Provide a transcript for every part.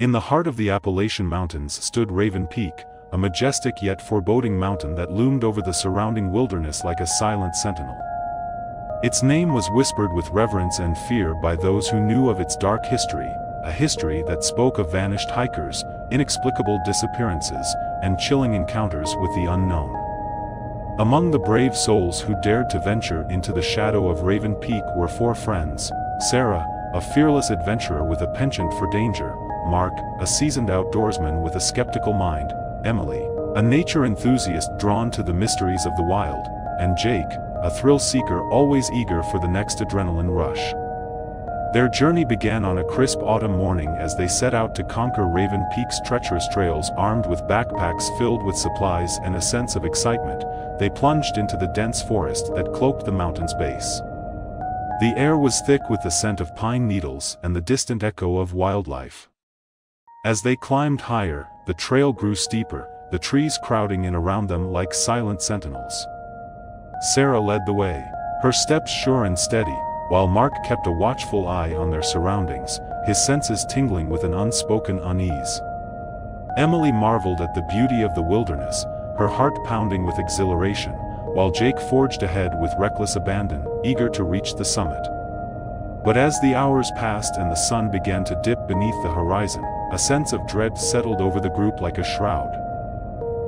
In the heart of the Appalachian Mountains stood Raven Peak, a majestic yet foreboding mountain that loomed over the surrounding wilderness like a silent sentinel. Its name was whispered with reverence and fear by those who knew of its dark history, a history that spoke of vanished hikers, inexplicable disappearances, and chilling encounters with the unknown. Among the brave souls who dared to venture into the shadow of Raven Peak were four friends, Sarah, a fearless adventurer with a penchant for danger, Mark, a seasoned outdoorsman with a skeptical mind, Emily, a nature enthusiast drawn to the mysteries of the wild, and Jake, a thrill seeker always eager for the next adrenaline rush. Their journey began on a crisp autumn morning as they set out to conquer Raven Peak's treacherous trails armed with backpacks filled with supplies and a sense of excitement, they plunged into the dense forest that cloaked the mountain's base. The air was thick with the scent of pine needles and the distant echo of wildlife. As they climbed higher, the trail grew steeper, the trees crowding in around them like silent sentinels. Sarah led the way, her steps sure and steady, while Mark kept a watchful eye on their surroundings, his senses tingling with an unspoken unease. Emily marveled at the beauty of the wilderness, her heart pounding with exhilaration, while Jake forged ahead with reckless abandon, eager to reach the summit. But as the hours passed and the sun began to dip beneath the horizon, a sense of dread settled over the group like a shroud.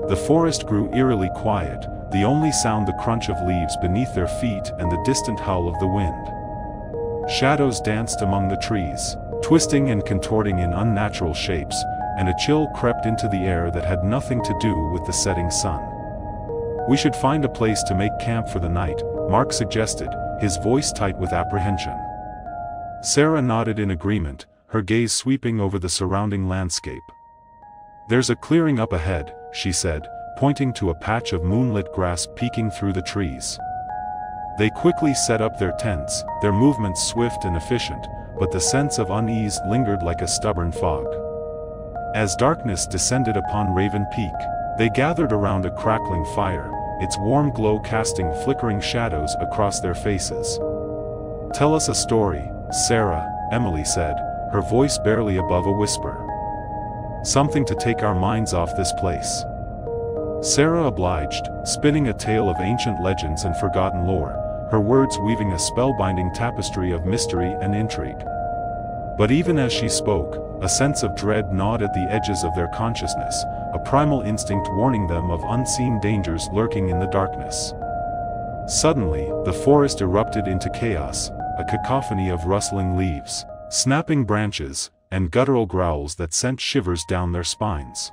The forest grew eerily quiet, the only sound the crunch of leaves beneath their feet and the distant howl of the wind. Shadows danced among the trees, twisting and contorting in unnatural shapes, and a chill crept into the air that had nothing to do with the setting sun. We should find a place to make camp for the night, Mark suggested, his voice tight with apprehension. Sarah nodded in agreement, her gaze sweeping over the surrounding landscape. There's a clearing up ahead, she said, pointing to a patch of moonlit grass peeking through the trees. They quickly set up their tents, their movements swift and efficient, but the sense of unease lingered like a stubborn fog. As darkness descended upon Raven Peak, they gathered around a crackling fire, its warm glow casting flickering shadows across their faces. Tell us a story, Sarah, Emily said, her voice barely above a whisper. Something to take our minds off this place. Sarah obliged, spinning a tale of ancient legends and forgotten lore, her words weaving a spellbinding tapestry of mystery and intrigue. But even as she spoke, a sense of dread gnawed at the edges of their consciousness, a primal instinct warning them of unseen dangers lurking in the darkness. Suddenly, the forest erupted into chaos, a cacophony of rustling leaves, snapping branches, and guttural growls that sent shivers down their spines.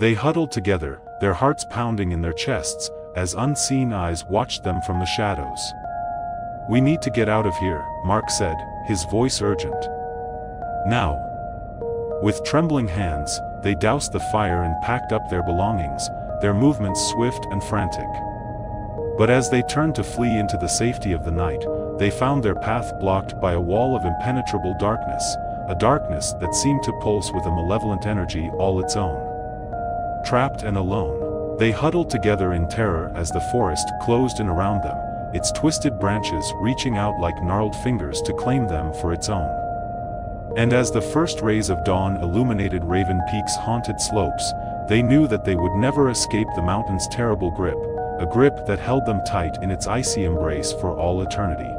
They huddled together, their hearts pounding in their chests, as unseen eyes watched them from the shadows. We need to get out of here, Mark said, his voice urgent. Now. With trembling hands, they doused the fire and packed up their belongings, their movements swift and frantic. But as they turned to flee into the safety of the night, they found their path blocked by a wall of impenetrable darkness, a darkness that seemed to pulse with a malevolent energy all its own. Trapped and alone, they huddled together in terror as the forest closed in around them, its twisted branches reaching out like gnarled fingers to claim them for its own. And as the first rays of dawn illuminated Raven Peak's haunted slopes, they knew that they would never escape the mountain's terrible grip, a grip that held them tight in its icy embrace for all eternity.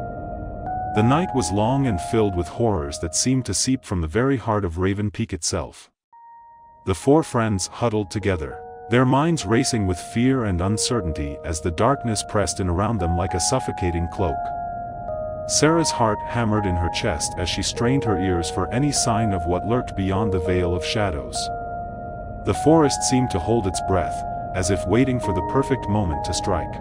The night was long and filled with horrors that seemed to seep from the very heart of Raven Peak itself. The four friends huddled together, their minds racing with fear and uncertainty as the darkness pressed in around them like a suffocating cloak. Sarah's heart hammered in her chest as she strained her ears for any sign of what lurked beyond the veil of shadows. The forest seemed to hold its breath, as if waiting for the perfect moment to strike.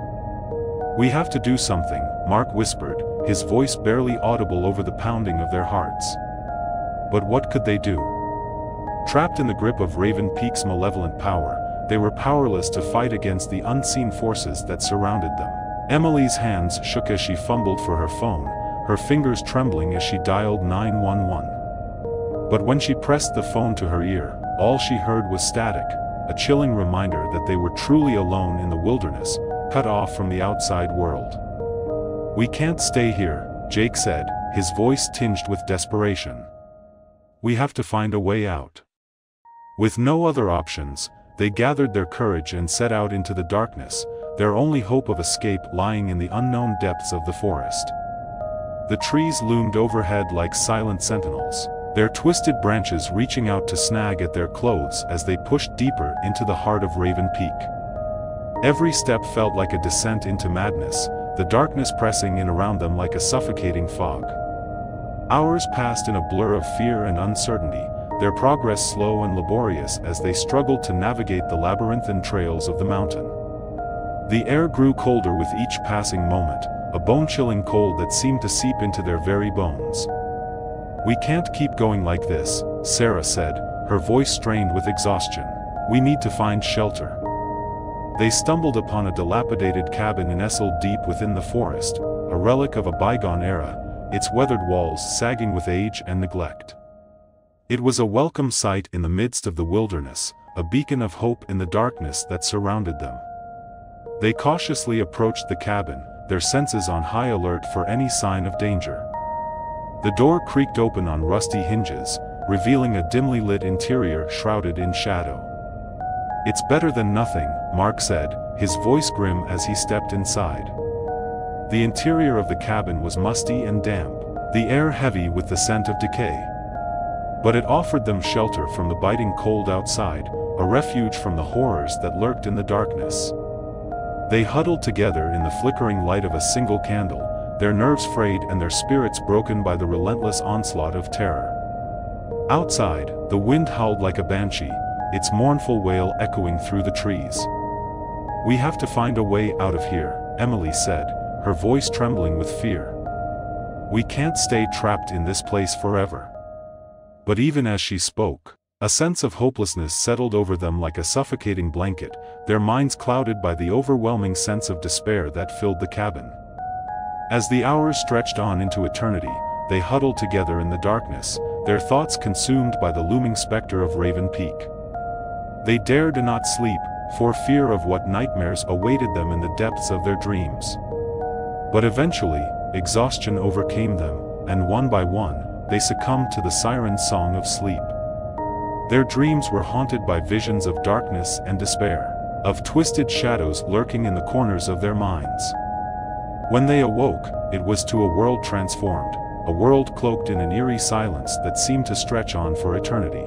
We have to do something, Mark whispered, his voice barely audible over the pounding of their hearts. But what could they do? Trapped in the grip of Raven Peak's malevolent power, they were powerless to fight against the unseen forces that surrounded them. Emily's hands shook as she fumbled for her phone, her fingers trembling as she dialed 911. But when she pressed the phone to her ear, all she heard was static, a chilling reminder that they were truly alone in the wilderness, cut off from the outside world. We can't stay here, Jake said, his voice tinged with desperation. We have to find a way out. With no other options, they gathered their courage and set out into the darkness, their only hope of escape lying in the unknown depths of the forest. The trees loomed overhead like silent sentinels, their twisted branches reaching out to snag at their clothes as they pushed deeper into the heart of Raven Peak. Every step felt like a descent into madness, the darkness pressing in around them like a suffocating fog. Hours passed in a blur of fear and uncertainty, their progress slow and laborious as they struggled to navigate the labyrinthine trails of the mountain. The air grew colder with each passing moment, a bone-chilling cold that seemed to seep into their very bones. We can't keep going like this, Sarah said, her voice strained with exhaustion. We need to find shelter. They stumbled upon a dilapidated cabin nestled deep within the forest, a relic of a bygone era, its weathered walls sagging with age and neglect. It was a welcome sight in the midst of the wilderness, a beacon of hope in the darkness that surrounded them. They cautiously approached the cabin, their senses on high alert for any sign of danger. The door creaked open on rusty hinges, revealing a dimly lit interior shrouded in shadow. It's better than nothing, Mark said, his voice grim as he stepped inside. The interior of the cabin was musty and damp, the air heavy with the scent of decay. But it offered them shelter from the biting cold outside, a refuge from the horrors that lurked in the darkness. They huddled together in the flickering light of a single candle, their nerves frayed and their spirits broken by the relentless onslaught of terror. Outside, the wind howled like a banshee, its mournful wail echoing through the trees. We have to find a way out of here, Emily said, her voice trembling with fear. We can't stay trapped in this place forever. But even as she spoke, a sense of hopelessness settled over them like a suffocating blanket, their minds clouded by the overwhelming sense of despair that filled the cabin. As the hours stretched on into eternity, they huddled together in the darkness, their thoughts consumed by the looming specter of Raven Peak. They dared not sleep, for fear of what nightmares awaited them in the depths of their dreams. But eventually, exhaustion overcame them, and one by one, they succumbed to the siren song of sleep. Their dreams were haunted by visions of darkness and despair, of twisted shadows lurking in the corners of their minds. When they awoke, it was to a world transformed, a world cloaked in an eerie silence that seemed to stretch on for eternity.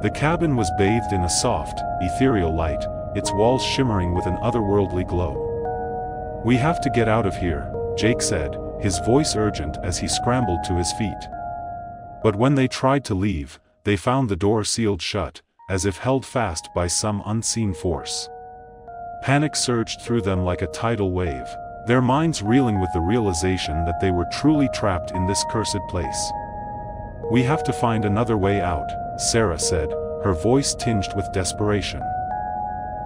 The cabin was bathed in a soft, ethereal light, its walls shimmering with an otherworldly glow. We have to get out of here, Jake said, his voice urgent as he scrambled to his feet. But when they tried to leave, they found the door sealed shut, as if held fast by some unseen force. Panic surged through them like a tidal wave, their minds reeling with the realization that they were truly trapped in this cursed place. We have to find another way out, Sarah said, her voice tinged with desperation.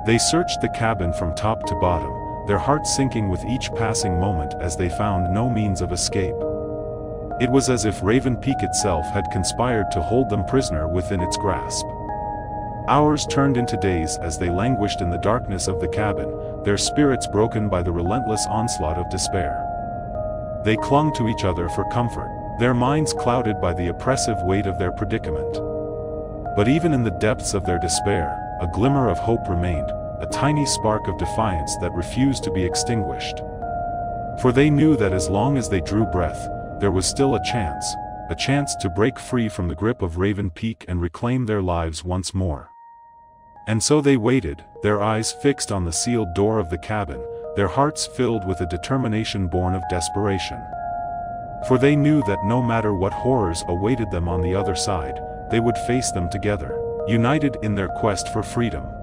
They searched the cabin from top to bottom, their hearts sinking with each passing moment as they found no means of escape. It was as if Raven Peak itself had conspired to hold them prisoner within its grasp. Hours turned into days as they languished in the darkness of the cabin, their spirits broken by the relentless onslaught of despair. They clung to each other for comfort, their minds clouded by the oppressive weight of their predicament. But even in the depths of their despair, a glimmer of hope remained, a tiny spark of defiance that refused to be extinguished. For they knew that as long as they drew breath, there was still a chance, a chance to break free from the grip of Raven Peak and reclaim their lives once more. And so they waited, their eyes fixed on the sealed door of the cabin, their hearts filled with a determination born of desperation. For they knew that no matter what horrors awaited them on the other side, they would face them together, united in their quest for freedom.